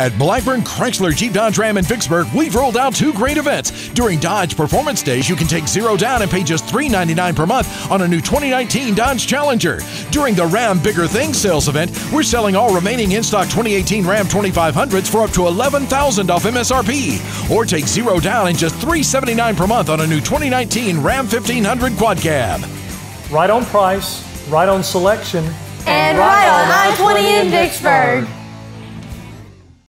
At Blackburn Chrysler Jeep Dodge Ram in Vicksburg, we've rolled out two great events. During Dodge Performance Days, you can take zero down and pay just $399 per month on a new 2019 Dodge Challenger. During the Ram Bigger Things sales event, we're selling all remaining in stock 2018 Ram 2500s for up to $11,000 off MSRP. Or take zero down and just $379 per month on a new 2019 Ram 1500 Quad Cab. Right on price, right on selection, and right on I 20 in Vicksburg.